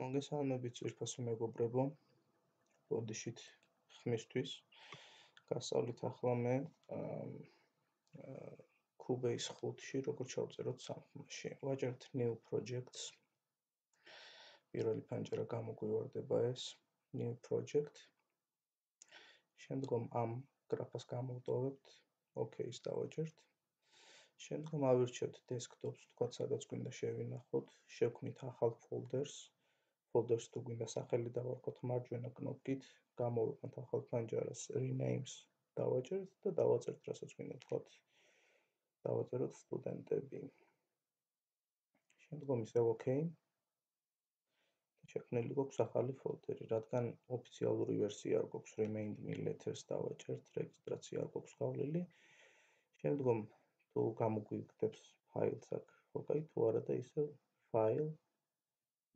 მოგესალმებით ძვირფასო მეგობრებო. ბოდიშით ხმისთვის გასავლით ახლა მე Cubase 5-ში როგორ ჩავწეროთ სამხმაში. ვაჭერთ new projects. პირველი პანჯერა გამოგვივარდება ეს new project. შემდგომ ამ გრაფას გამოვტოვებთ. OK-ს დავაჭერთ. შემდგომ ავირჩევთ desktop-ს, თქვა სადაც გვინდა შევინახოთ, შევქმნით ახალ folders. Folder-ს თუ გვინდა სახელი დავარქოთ მარჯვენა კნოპკით, გამოვიყენთ ახალ ფანჯარას renames დავაჭერთ და დავაწერთ რასაც გვინდა თქვათ. დავაწეროთ სტუდენტები. შემდგომ ისევ OK. შექმნილი გვაქვს ახალი folder-ი, რადგან ოფიციალური ვერსია არ გვაქვს remained me letters დავაჭერთ, რეგისტრაცია არ გვაქვს გავლილი. შემდგომ თუ გამოგვიგდებს ფაილს აქ, OK, თუ არა და ისევ file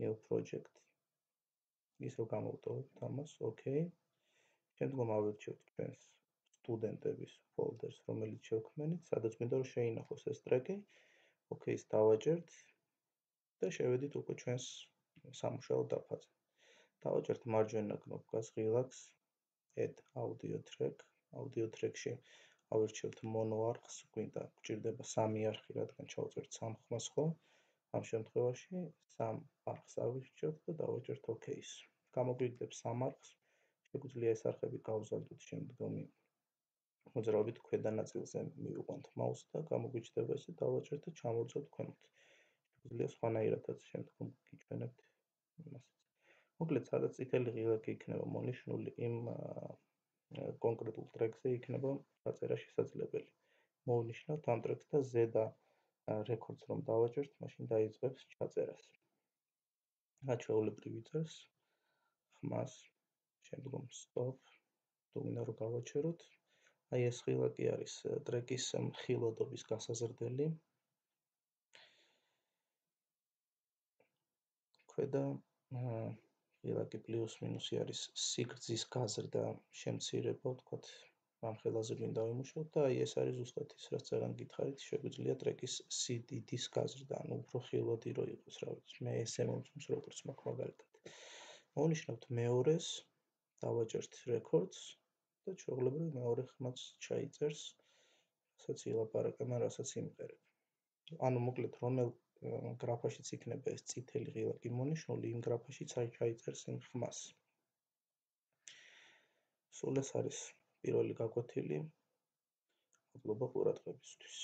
new project ისო გამოვტოვებთ ამას, ოკეი. შემდგომ ავირჩევთ ჩვენს სტუდენტების ფოლდერს, რომელიც შევქმნით, სადაც მინდა რომ შეინახოს ეს ტრეკი. ოკეის დავაჭერთ და შევედით უკვე ჩვენს სამუშაო დაფაზე. დავაჭერთ მარჯვენა კნოპკას ღილაკს add audio track. audio track-ში ავირჩევთ mono arcs, გვინდა გჭირდება სამი არხი, რადგან ჩავწერთ სამ ხმას ხო? ამ შემთხვევაში სამ არხს ავირჩევთ და დავაჭერთ OK-ს. გამოგვიგდებს სამარხს, შეგვიძლია ეს არხები გავზარდოთ შემდგომი მოძრაობით ქვედა ნაწილზე მივიყვანთ მაუსს და გამოგვიჩნდება ესე დავაჭერთ და ჩამოვწოთ ქვემოთ. შეგვიძლია სხვანაირადაც შემდგომ გიჩვენებთ იმასაც. მოკლედ, სადაც წითელი ღილაკი იქნება მონიშნული იმ კონკრეტულ ტრეკზე იქნება დაწერა შესაძლებელი. მოვნიშნავთ ამ ტრეკს და ზედა რეკორდს რომ დავაჭერთ, მაშინ დაიწყებს ჩაწერას. აჩვეულებრივი წერს ხმას შემდგომ stop თუ უნდა რომ გავაჩეროთ. აი ეს ხილაკი არის ტრეკის ხილოდობის გასაზრდელი. ქვედა ხილაკი პლუს მინუსი არის სიგრძის გაზრდა შემცირება ვთქვათ ამ ხელაზე გვინდა ვიმუშაოთ და აი ეს არის ზუსტად ის რაც აღარ გითხარით შეგვიძლია ტრეკის CD-ის გაზრდა ანუ უფრო ხილვადი რო იყოს რა ვიცი მე ესე მომწონს როგორც მაქვს მაგალითად მოვნიშნავთ მეორეს, დავაჭერთ records და ჩვეულებრივ მეორე ხმაც ჩაიწერს, რასაც ილაპარაკებ, რასაც იმყერებ. ანუ მოკლედ რომელ გრაფაშიც იქნება ეს წითელი ღილაკი მონიშნული, იმ გრაფაშიც აი ჩაიწერს იმ ხმას. სულ ეს არის პირველი გაკვეთილი. მადლობა ყურადღებისთვის.